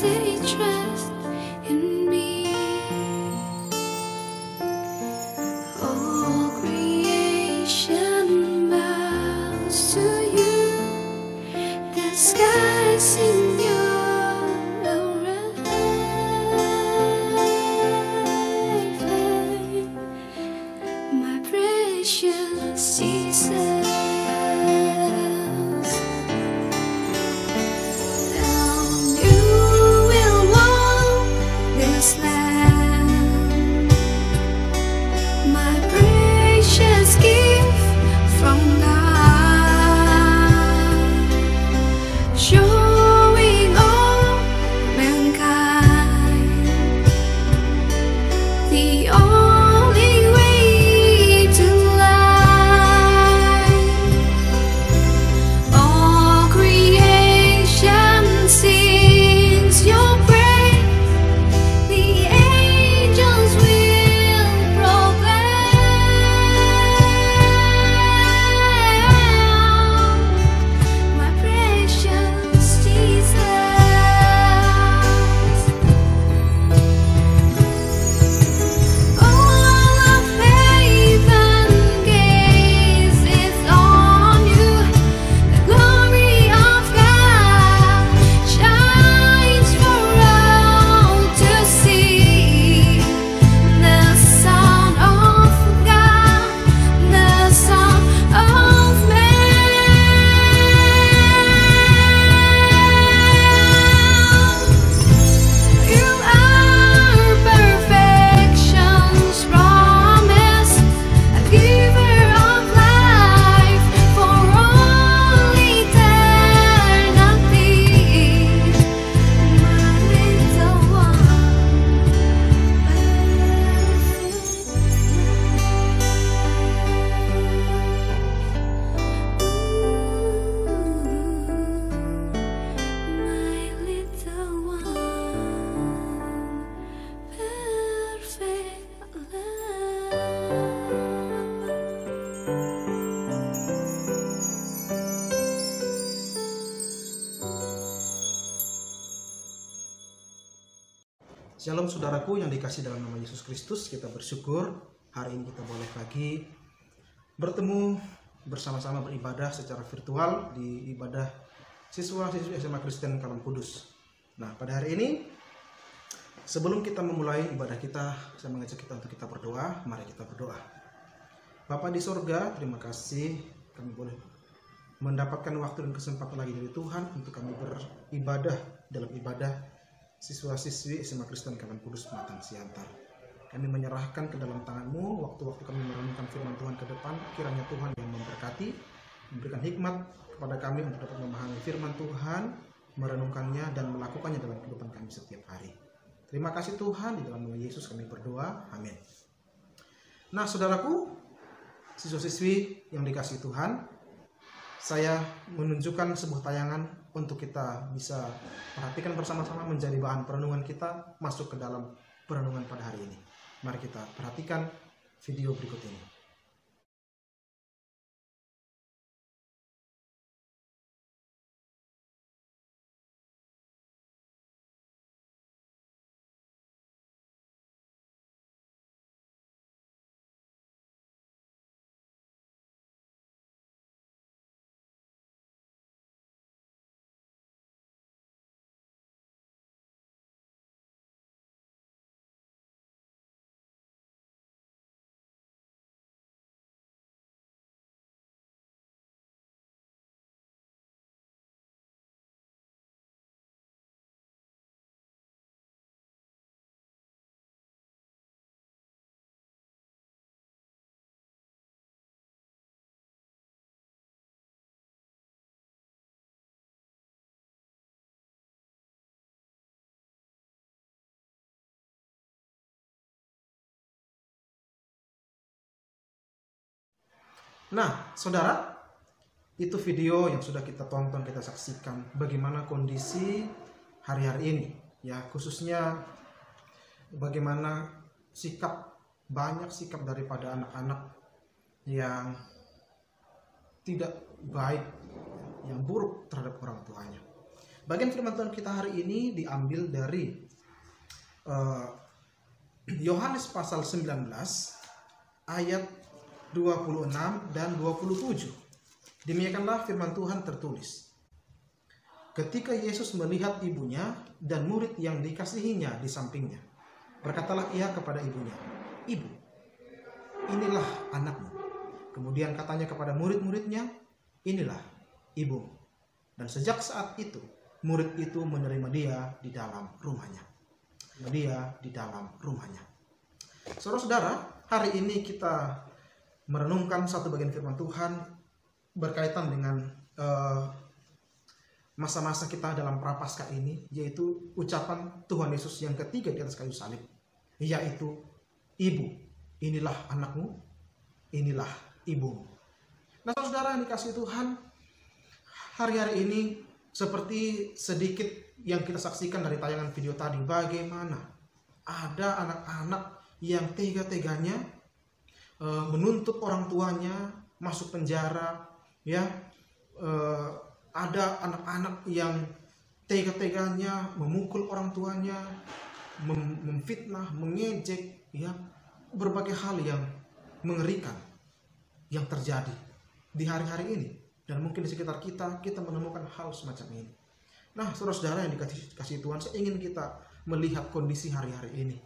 trust. Shalom saudaraku yang dikasih dalam nama Yesus Kristus, kita bersyukur hari ini kita boleh lagi bertemu bersama-sama beribadah secara virtual di ibadah siswa-siswi SMA Kristen Kalam Kudus. Nah, pada hari ini sebelum kita memulai ibadah kita, saya mengajak kita untuk kita berdoa. Mari kita berdoa. Bapa di sorga, terima kasih kami boleh mendapatkan waktu dan kesempatan lagi dari Tuhan untuk kami beribadah dalam ibadah siswa-siswi SMA Kristen Kawan Kudus Pematang Siantar. Kami menyerahkan ke dalam tanganmu waktu-waktu kami merenungkan firman Tuhan ke depan. Kiranya Tuhan yang memberkati, memberikan hikmat kepada kami untuk dapat memahami firman Tuhan, merenungkannya dan melakukannya dalam kehidupan kami setiap hari. Terima kasih Tuhan, di dalam nama Yesus kami berdoa. Amin. Nah, saudaraku, siswa-siswi yang dikasih Tuhan, saya menunjukkan sebuah tayangan untuk kita bisa perhatikan bersama-sama menjadi bahan perenungan kita masuk ke dalam perenungan pada hari ini. Mari kita perhatikan video berikut ini. Nah, saudara, itu video yang sudah kita tonton, kita saksikan bagaimana kondisi hari-hari ini, ya khususnya bagaimana sikap banyak sikap daripada anak-anak yang tidak baik, yang buruk terhadap orang tuanya. Bagian firman Tuhan kita hari ini diambil dari eh, Yohanes pasal 19 ayat 26 dan 27. Demikianlah firman Tuhan tertulis. Ketika Yesus melihat ibunya dan murid yang dikasihinya di sampingnya, berkatalah ia kepada ibunya, "Ibu, inilah anakmu." Kemudian katanya kepada murid-muridnya, inilah ibu. Dan sejak saat itu, murid itu menerima dia di dalam rumahnya. Dia di dalam rumahnya. Saudara-saudara, hari ini kita merenungkan satu bagian firman Tuhan berkaitan dengan eh, masa-masa kita dalam prapaskah ini, yaitu ucapan Tuhan Yesus yang ketiga di atas kayu salib, yaitu ibu, inilah anakmu, inilah ibumu. Nah, saudara yang dikasih Tuhan, hari-hari ini seperti sedikit yang kita saksikan dari tayangan video tadi, bagaimana ada anak-anak yang tega-teganya eh, menuntut orang tuanya masuk penjara, ya, eh, ada anak-anak yang tega-teganya memukul orang tuanya, mem- memfitnah, mengejek, ya, berbagai hal yang mengerikan yang terjadi di hari-hari ini dan mungkin di sekitar kita kita menemukan hal semacam ini. Nah, saudara-saudara yang dikasih kasih Tuhan, saya ingin kita melihat kondisi hari-hari ini,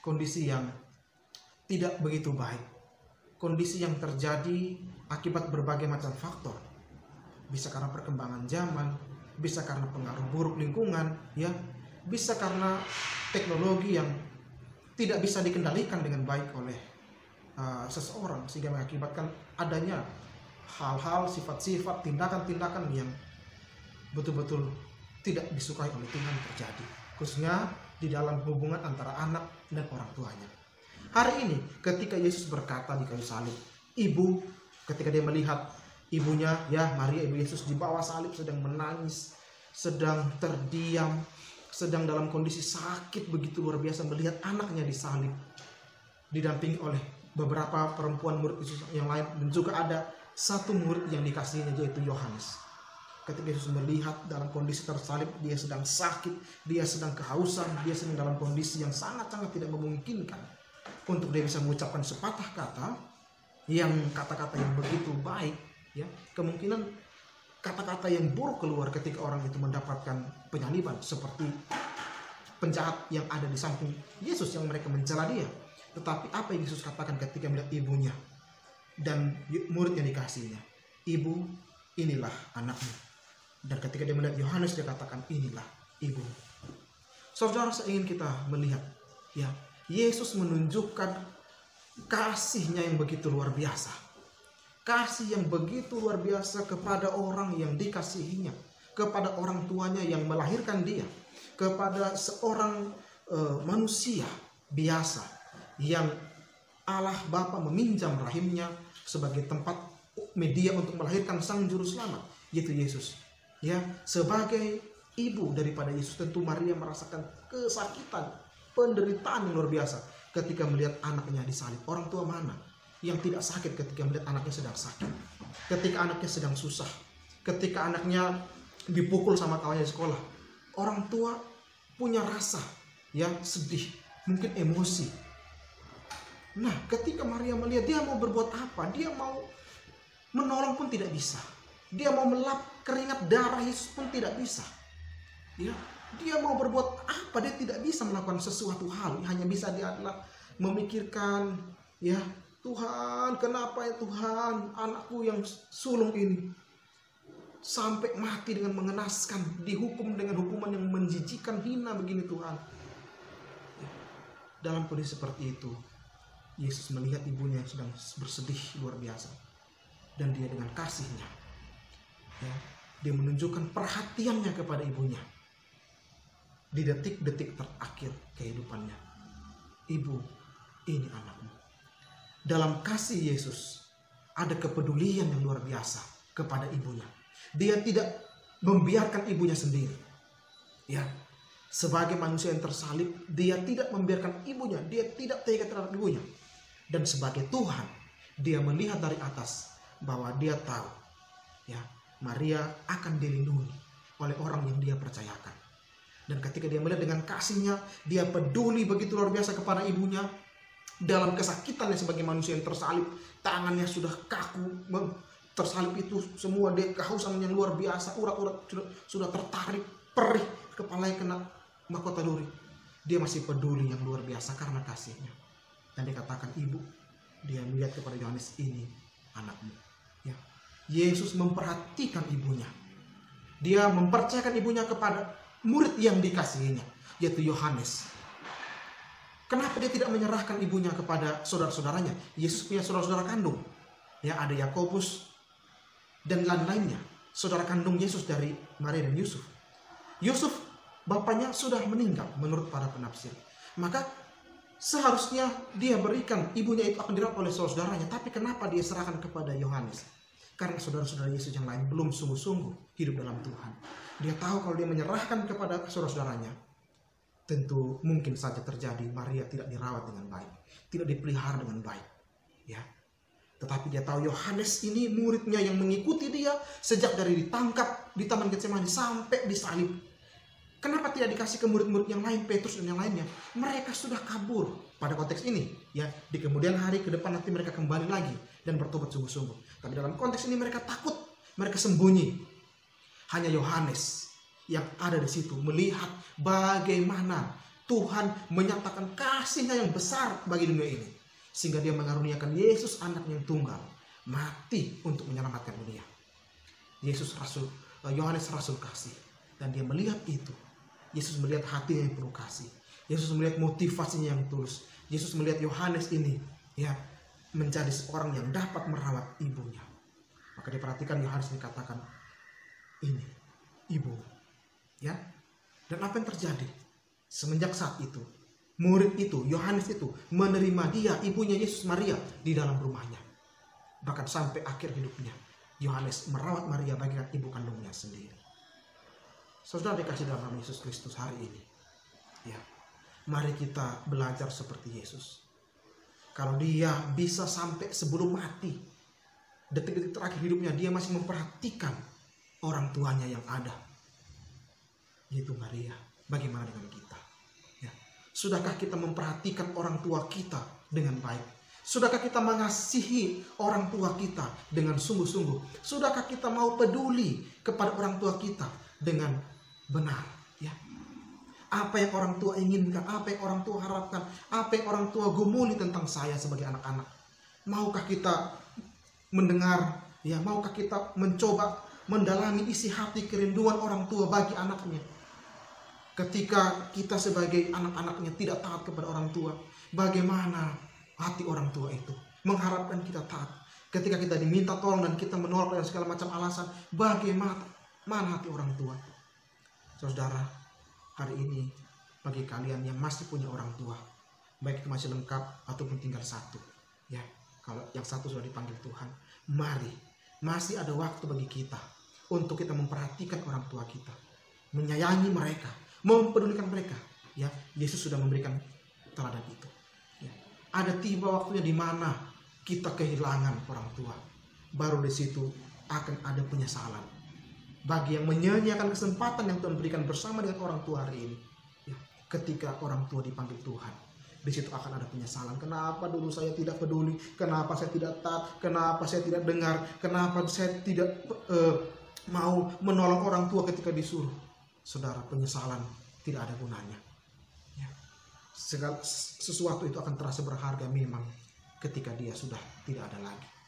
kondisi yang tidak begitu baik, kondisi yang terjadi akibat berbagai macam faktor, bisa karena perkembangan zaman, bisa karena pengaruh buruk lingkungan, ya, bisa karena teknologi yang tidak bisa dikendalikan dengan baik oleh uh, seseorang sehingga mengakibatkan adanya hal-hal, sifat-sifat, tindakan-tindakan yang betul-betul tidak disukai oleh Tuhan terjadi, khususnya di dalam hubungan antara anak dan orang tuanya. Hari ini ketika Yesus berkata di kayu salib, ibu ketika dia melihat ibunya ya Maria ibu Yesus di bawah salib sedang menangis, sedang terdiam, sedang dalam kondisi sakit begitu luar biasa melihat anaknya disalib didampingi oleh beberapa perempuan murid Yesus yang lain dan juga ada satu murid yang dikasihnya yaitu Yohanes. Ketika Yesus melihat dalam kondisi tersalib, dia sedang sakit, dia sedang kehausan, dia sedang dalam kondisi yang sangat-sangat tidak memungkinkan untuk dia bisa mengucapkan sepatah kata yang kata-kata yang begitu baik, ya kemungkinan kata-kata yang buruk keluar ketika orang itu mendapatkan penyaliban seperti penjahat yang ada di samping Yesus yang mereka mencela dia. Tetapi apa yang Yesus katakan ketika melihat ibunya dan murid yang dikasihnya? Ibu, inilah anakmu. Dan ketika dia melihat Yohanes dia katakan inilah ibu. Saudara saya ingin kita melihat ya Yesus menunjukkan kasihnya yang begitu luar biasa. Kasih yang begitu luar biasa kepada orang yang dikasihinya, kepada orang tuanya yang melahirkan dia, kepada seorang eh, manusia biasa yang Allah Bapa meminjam rahimnya sebagai tempat media untuk melahirkan sang juru selamat, yaitu Yesus. Ya, sebagai ibu daripada Yesus tentu Maria merasakan kesakitan, penderitaan yang luar biasa ketika melihat anaknya disalib. Orang tua mana yang tidak sakit ketika melihat anaknya sedang sakit? Ketika anaknya sedang susah, ketika anaknya dipukul sama kawannya di sekolah. Orang tua punya rasa yang sedih, mungkin emosi. Nah, ketika Maria melihat dia mau berbuat apa? Dia mau menolong pun tidak bisa. Dia mau melap keringat darah Yesus pun tidak bisa. Ya, dia mau berbuat apa? Dia tidak bisa melakukan sesuatu hal. Hanya bisa dia adalah memikirkan, ya Tuhan, kenapa ya Tuhan anakku yang sulung ini sampai mati dengan mengenaskan, dihukum dengan hukuman yang menjijikan, hina begini Tuhan. Dalam kondisi seperti itu, Yesus melihat ibunya yang sedang bersedih luar biasa. Dan dia dengan kasihnya, ya, dia menunjukkan perhatiannya kepada ibunya. Di detik-detik terakhir kehidupannya. Ibu, ini anakmu. Dalam kasih Yesus, ada kepedulian yang luar biasa kepada ibunya. Dia tidak membiarkan ibunya sendiri. Ya, sebagai manusia yang tersalib, dia tidak membiarkan ibunya, dia tidak tega terhadap ibunya. Dan sebagai Tuhan, dia melihat dari atas bahwa dia tahu ya, Maria akan dilindungi oleh orang yang dia percayakan. Dan ketika dia melihat dengan kasihnya, dia peduli begitu luar biasa kepada ibunya. Dalam kesakitannya sebagai manusia yang tersalib, tangannya sudah kaku, tersalib itu semua dia kehausan yang luar biasa, urat-urat sudah, sudah tertarik, perih, kepalanya kena mahkota duri. Dia masih peduli yang luar biasa karena kasihnya. Dan dia katakan, ibu, dia melihat kepada Yohanes ini, anakmu. Ya. Yesus memperhatikan ibunya. Dia mempercayakan ibunya kepada murid yang dikasihinya, yaitu Yohanes. Kenapa dia tidak menyerahkan ibunya kepada saudara-saudaranya? Yesus punya saudara-saudara kandung. Ya, ada Yakobus dan lain-lainnya. Saudara kandung Yesus dari Maria dan Yusuf. Yusuf bapaknya sudah meninggal menurut para penafsir. Maka seharusnya dia berikan ibunya itu akan dirawat oleh saudara-saudaranya. Tapi kenapa dia serahkan kepada Yohanes? Karena saudara-saudara Yesus yang lain belum sungguh-sungguh hidup dalam Tuhan. Dia tahu kalau dia menyerahkan kepada saudara-saudaranya, tentu mungkin saja terjadi Maria tidak dirawat dengan baik, tidak dipelihara dengan baik. Ya. Tetapi dia tahu Yohanes ini muridnya yang mengikuti dia sejak dari ditangkap di Taman Getsemani sampai disalib. Kenapa tidak dikasih ke murid-murid yang lain, Petrus dan yang lainnya? Mereka sudah kabur pada konteks ini. Ya, di kemudian hari ke depan nanti mereka kembali lagi dan bertobat sungguh-sungguh. Tapi dalam konteks ini mereka takut, mereka sembunyi. Hanya Yohanes yang ada di situ melihat bagaimana Tuhan menyatakan kasihnya yang besar bagi dunia ini. Sehingga dia mengaruniakan Yesus anaknya yang tunggal. Mati untuk menyelamatkan dunia. Yesus Rasul, eh, Yohanes Rasul kasih. Dan dia melihat itu. Yesus melihat hatinya yang penuh kasih. Yesus melihat motivasinya yang tulus. Yesus melihat Yohanes ini ya menjadi seorang yang dapat merawat ibunya. Maka diperhatikan Yohanes dikatakan ini ibu. Ya. Dan apa yang terjadi? Semenjak saat itu, murid itu, Yohanes itu menerima dia, ibunya Yesus Maria di dalam rumahnya. Bahkan sampai akhir hidupnya, Yohanes merawat Maria bagaikan ibu kandungnya sendiri. Saudara dikasih dalam nama Yesus Kristus hari ini. Ya. Mari kita belajar seperti Yesus. Kalau dia bisa sampai sebelum mati, detik-detik terakhir hidupnya dia masih memperhatikan orang tuanya yang ada. Yaitu Maria. Bagaimana dengan kita? Ya. Sudahkah kita memperhatikan orang tua kita dengan baik? Sudahkah kita mengasihi orang tua kita dengan sungguh-sungguh? Sudahkah kita mau peduli kepada orang tua kita dengan benar? Ya. Apa yang orang tua inginkan, apa yang orang tua harapkan, apa yang orang tua gumuli tentang saya sebagai anak-anak. Maukah kita mendengar, ya, maukah kita mencoba mendalami isi hati kerinduan orang tua bagi anaknya? Ketika kita sebagai anak-anaknya tidak taat kepada orang tua, bagaimana hati orang tua itu? Mengharapkan kita taat. Ketika kita diminta tolong dan kita menolak dengan segala macam alasan, bagaimana mana hati orang tua? Saudara, hari ini bagi kalian yang masih punya orang tua, baik itu masih lengkap ataupun tinggal satu, ya. Kalau yang satu sudah dipanggil Tuhan, mari masih ada waktu bagi kita untuk kita memperhatikan orang tua kita, menyayangi mereka, mempedulikan mereka. Ya, Yesus sudah memberikan teladan itu. Ya. Ada tiba waktunya di mana kita kehilangan orang tua. Baru di situ akan ada penyesalan. Bagi yang menyanyiakan kesempatan yang Tuhan berikan bersama dengan orang tua hari ini. Ya, ketika orang tua dipanggil Tuhan, di situ akan ada penyesalan. Kenapa dulu saya tidak peduli? Kenapa saya tidak taat? Kenapa saya tidak dengar? Kenapa saya tidak eh, mau menolong orang tua ketika disuruh? Saudara, penyesalan tidak ada gunanya. Ya. Segala sesuatu itu akan terasa berharga memang ketika dia sudah tidak ada lagi.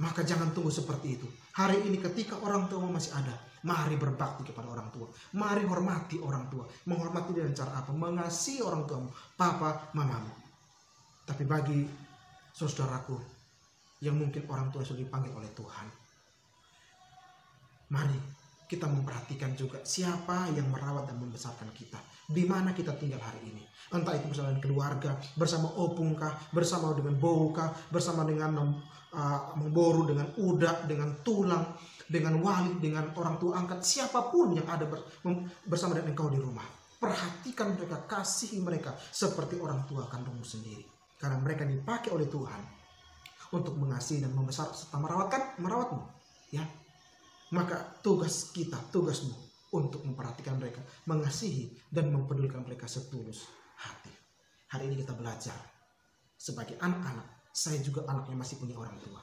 Maka jangan tunggu seperti itu. Hari ini ketika orang tua masih ada, mari berbakti kepada orang tua. Mari hormati orang tua. Menghormati dengan cara apa? Mengasihi orang tuamu, papa, mamamu. Tapi bagi saudaraku yang mungkin orang tua sudah dipanggil oleh Tuhan, mari kita memperhatikan juga siapa yang merawat dan membesarkan kita. Di mana kita tinggal hari ini. Entah itu bersama keluarga, bersama opungkah, bersama dengan bowkah, bersama dengan uh, memboru, dengan udak, dengan tulang, dengan wali, dengan orang tua angkat, siapa pun yang ada bersama dengan engkau di rumah. Perhatikan mereka, kasihi mereka seperti orang tua kandungmu sendiri. Karena mereka dipakai oleh Tuhan untuk mengasihi dan membesar serta merawatkan merawatmu. Ya, maka tugas kita, tugasmu untuk memperhatikan mereka, mengasihi dan mempedulikan mereka setulus hati. Hari ini kita belajar sebagai anak-anak, saya juga anak yang masih punya orang tua.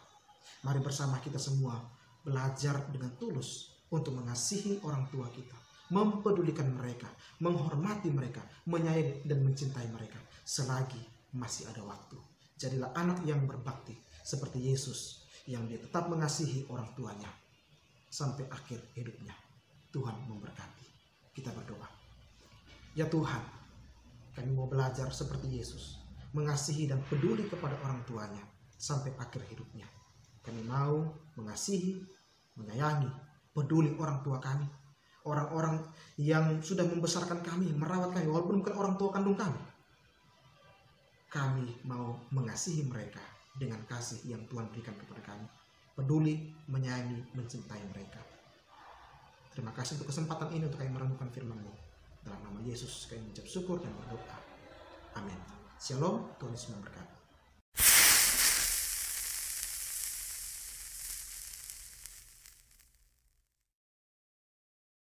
Mari bersama kita semua belajar dengan tulus untuk mengasihi orang tua kita, mempedulikan mereka, menghormati mereka, menyayangi dan mencintai mereka selagi masih ada waktu. Jadilah anak yang berbakti seperti Yesus yang dia tetap mengasihi orang tuanya sampai akhir hidupnya. Tuhan memberkati. Kita berdoa. Ya Tuhan, kami mau belajar seperti Yesus, mengasihi dan peduli kepada orang tuanya sampai akhir hidupnya. Kami mau mengasihi, menyayangi, peduli orang tua kami, orang-orang yang sudah membesarkan kami, merawat kami, walaupun bukan orang tua kandung kami. Kami mau mengasihi mereka dengan kasih yang Tuhan berikan kepada kami. Peduli, menyayangi, mencintai mereka. Terima kasih untuk kesempatan ini untuk kami merenungkan firman-Mu. Dalam nama Yesus kami mengucap syukur dan berdoa. Amin. Shalom, Tuhan Yesus memberkati.